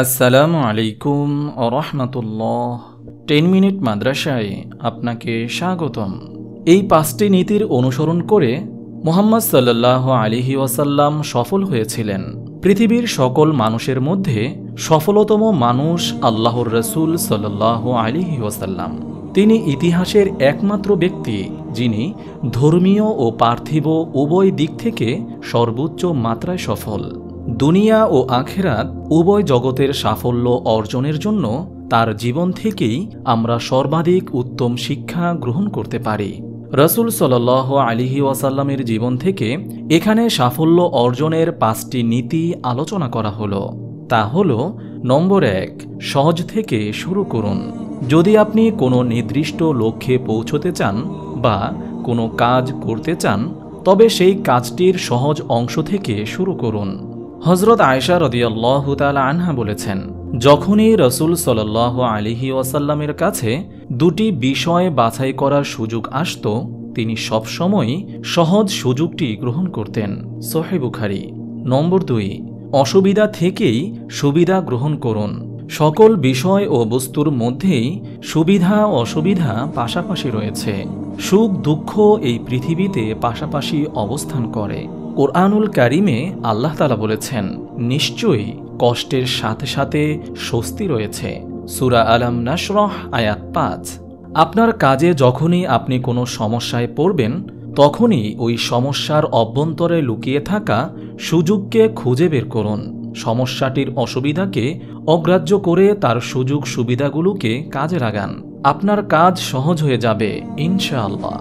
আসসালামু আলাইকুম রহমতুল্লাহ। Ten minute মাদ্রাসায় আপনাকে স্বাগতম। এই পাঁচটি নীতির অনুসরণ করে মোহাম্মদ সাল্লাহ আলিহি ওয়াসাল্লাম সফল হয়েছিলেন। পৃথিবীর সকল মানুষের মধ্যে সফলতম মানুষ আল্লাহর রসুল সাল্লাহ আলিহি ওয়াসাল্লাম। তিনি ইতিহাসের একমাত্র ব্যক্তি, যিনি ধর্মীয় ও পার্থিব উভয় দিক থেকে সর্বোচ্চ মাত্রায় সফল। দুনিয়া ও আখেরাত উভয় জগতের সাফল্য অর্জনের জন্য তার জীবন থেকেই আমরা সর্বাধিক উত্তম শিক্ষা গ্রহণ করতে পারি। রসুল সাল আলিহি ওয়াসাল্লামের জীবন থেকে এখানে সাফল্য অর্জনের পাঁচটি নীতি আলোচনা করা হলো। তা হল, নম্বর এক, সহজ থেকে শুরু করুন। যদি আপনি কোনো নির্দিষ্ট লক্ষ্যে পৌঁছতে চান বা কোনো কাজ করতে চান, তবে সেই কাজটির সহজ অংশ থেকে শুরু করুন। হজরত আয়সা রদিয়াল্লাহ আনহা বলেছেন, যখনই রসুল সাল আলিহি ওয়াসাল্লামের কাছে দুটি বিষয় বাছাই করার সুযোগ আসত, তিনি সবসময় সহজ সুযোগটি গ্রহণ করতেন। সোহেবুখারি নম্বর দুই, অসুবিধা থেকেই সুবিধা গ্রহণ করুন। সকল বিষয় ও বস্তুর মধ্যেই সুবিধা অসুবিধা পাশাপাশি রয়েছে। সুখ দুঃখ এই পৃথিবীতে পাশাপাশি অবস্থান করে। কোরআনুল কারিমে আল্লাহ তালা বলেছেন, নিশ্চয়ই কষ্টের সাথে সাথে স্বস্তি রয়েছে। সুরা আলাম নাসরহ আয়াত পাঁচ। আপনার কাজে যখনই আপনি কোনো সমস্যায় পড়বেন, তখনই ওই সমস্যার অভ্যন্তরে লুকিয়ে থাকা সুযোগকে খুঁজে বের করুন। সমস্যাটির অসুবিধাকে অগ্রাহ্য করে তার সুযোগ সুবিধাগুলোকে কাজে লাগান। আপনার কাজ সহজ হয়ে যাবে, ইনশাআল্লাহ।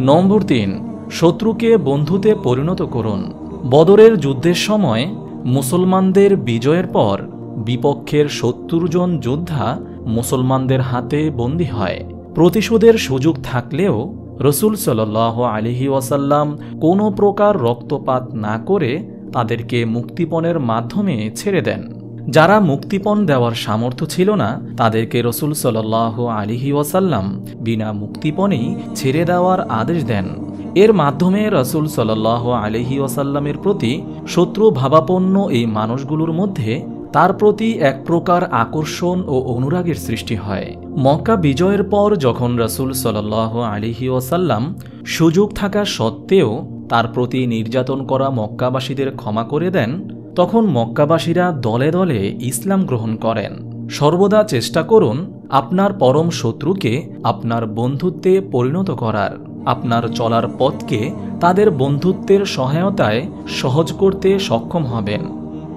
নম্বর তিন শত্রুকে বন্ধুতে পরিণত করুন। বদরের যুদ্ধের সময় মুসলমানদের বিজয়ের পর বিপক্ষের সত্তর জন যোদ্ধা মুসলমানদের হাতে বন্দী হয়। প্রতিশোধের সুযোগ থাকলেও রসুল সাল আলিহি ওয়াসাল্লাম কোনো প্রকার রক্তপাত না করে তাদেরকে মুক্তিপণের মাধ্যমে ছেড়ে দেন। যারা মুক্তিপণ দেওয়ার সামর্থ্য ছিল না, তাদেরকে রসুল সাল আলিহি ওয়াসাল্লাম বিনা মুক্তিপণেই ছেড়ে দেওয়ার আদেশ দেন। এর মাধ্যমে রসুল সাল আলহি ওয়াসাল্লামের প্রতি শত্রু ভাবাপন্ন এই মানুষগুলোর মধ্যে তার প্রতি এক প্রকার আকর্ষণ ও অনুরাগের সৃষ্টি হয়। মক্কা বিজয়ের পর যখন রসুল সাল আলিহি ওয়াসাল্লাম সুযোগ থাকা সত্ত্বেও তার প্রতি নির্যাতন করা মক্কাবাসীদের ক্ষমা করে দেন, তখন মক্কাবাসীরা দলে দলে ইসলাম গ্রহণ করেন। সর্বদা চেষ্টা করুন আপনার পরম শত্রুকে আপনার বন্ধুত্বে পরিণত করার। আপনার চলার পথকে তাদের বন্ধুত্বের সহায়তায় সহজ করতে সক্ষম হবেন।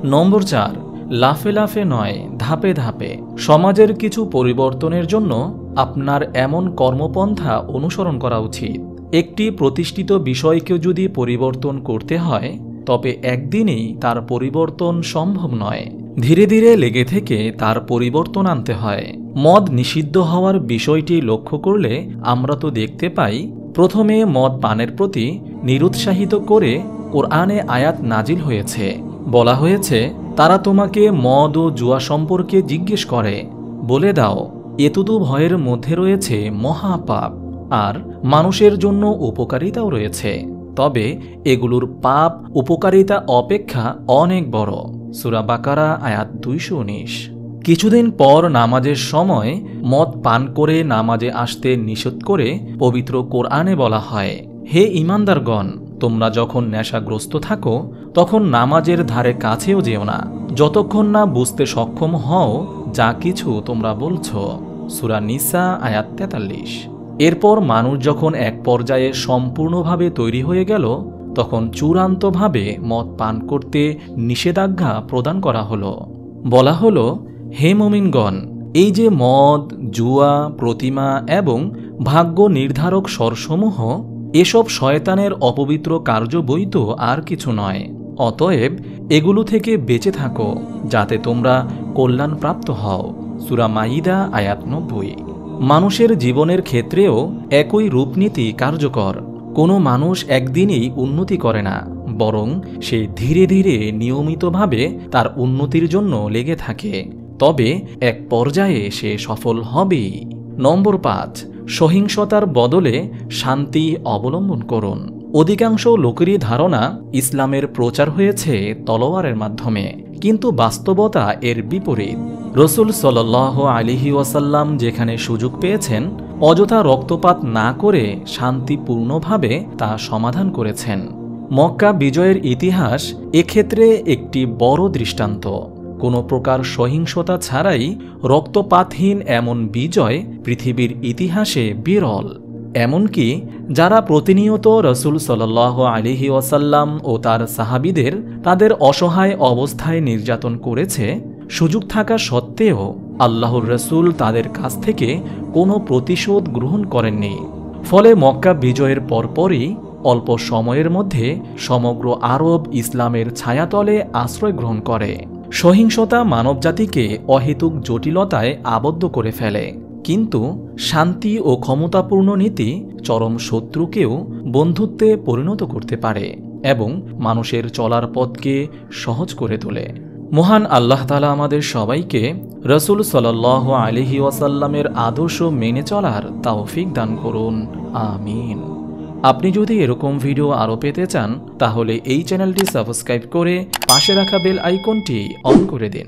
নম্বর চার, লাফে লাফে নয়, ধাপে ধাপে। সমাজের কিছু পরিবর্তনের জন্য আপনার এমন কর্মপন্থা অনুসরণ করা উচিত। একটি প্রতিষ্ঠিত বিষয়কে যদি পরিবর্তন করতে হয়, তবে একদিনেই তার পরিবর্তন সম্ভব নয়। ধীরে ধীরে লেগে থেকে তার পরিবর্তন আনতে হয়। মদ নিষিদ্ধ হওয়ার বিষয়টি লক্ষ্য করলে আমরা তো দেখতে পাই প্রথমে মদ পানের প্রতি নিরুৎসাহিত করে কোরআনে আয়াত নাজিল হয়েছে। বলা হয়েছে, তারা তোমাকে মদ ও জুয়া সম্পর্কে জিজ্ঞেস করে। বলে দাও, এতুদু ভয়ের মধ্যে রয়েছে মহাপাপ, আর মানুষের জন্য উপকারিতাও রয়েছে। তবে এগুলোর পাপ, উপকারিতা, অপেক্ষা অনেক বড়। সুরাবাকারা আয়াত দুইশো উনিশ। কিছুদিন পর নামাজের সময় মদ পান করে নামাজে আসতে নিষেধ করে পবিত্র কোরআনে বলা হয়, হে ইমানদারগণ, তোমরা যখন নেশাগ্রস্ত থাকো, তখন নামাজের ধারে কাছেও যেও না। যতক্ষণ না বুঝতে সক্ষম হও যা কিছু তোমরা বলছ। সুরা নিসা, আয়াত তেতাল্লিশ। এরপর মানুষ যখন এক পর্যায়ে সম্পূর্ণভাবে তৈরি হয়ে গেল, তখন চূড়ান্তভাবে মদ পান করতে নিষেধাজ্ঞা প্রদান করা হলো। বলা হলো হে মমিনগণ, এই যে মদ, জুয়া, প্রতিমা এবং ভাগ্য নির্ধারক স্বরসমূহ, এসব শয়তানের অপবিত্র কার্য বৈত আর কিছু নয়। অতএব এগুলো থেকে বেঁচে থাকো, যাতে তোমরা কল্যাণপ্রাপ্ত হও। সুরা মাইদা, আয়াত নব্বই। মানুষের জীবনের ক্ষেত্রেও একই রূপনীতি কার্যকর। কোনো মানুষ একদিনেই উন্নতি করে না, বরং সে ধীরে ধীরে নিয়মিতভাবে তার উন্নতির জন্য লেগে থাকে। তবে এক পর্যায়ে সে সফল হবেই নম্বর পাঁচ, সহিংসতার বদলে শান্তি অবলম্বন করুন। অধিকাংশ লোকেরই ধারণা, ইসলামের প্রচার হয়েছে তলোয়ারের মাধ্যমে, কিন্তু বাস্তবতা এর বিপরীত। রসুল সাল আলিহি ওয়াসাল্লাম যেখানে সুযোগ পেয়েছেন, অযথা রক্তপাত না করে শান্তিপূর্ণভাবে তা সমাধান করেছেন। মক্কা বিজয়ের ইতিহাস এক্ষেত্রে একটি বড় দৃষ্টান্ত। কোনো প্রকার সহিংসতা ছাড়াই রক্তপাতহীন এমন বিজয় পৃথিবীর ইতিহাসে বিরল। এমনকি যারা প্রতিনিয়ত রসুল সাল আলিহি ওয়াসাল্লাম ও তার সাহাবিদের তাদের অসহায় অবস্থায় নির্যাতন করেছে, সুযোগ থাকা সত্ত্বেও আল্লাহর রসুল তাদের কাছ থেকে কোনো প্রতিশোধ গ্রহণ করেননি। ফলে মক্কা বিজয়ের পরপরই অল্প সময়ের মধ্যে সমগ্র আরব ইসলামের ছায়াতলে আশ্রয় গ্রহণ করে। সহিংসতা মানবজাতিকে অহেতুক জটিলতায় আবদ্ধ করে ফেলে। কিন্তু শান্তি ও ক্ষমতাপূর্ণ নীতি চরম শত্রুকেও বন্ধুত্বে পরিণত করতে পারে এবং মানুষের চলার পথকে সহজ করে তোলে। মহান আল্লাহ তালা আমাদের সবাইকে রসুল সাল আলিহি ওয়াসাল্লামের আদর্শ মেনে চলার তাওফিক দান করুন। আমিন। আপনি যদি এরকম ভিডিও আরও পেতে চান, তাহলে এই চ্যানেলটি সাবস্ক্রাইব করে পাশে রাখা বেল আইকনটি অন করে দিন।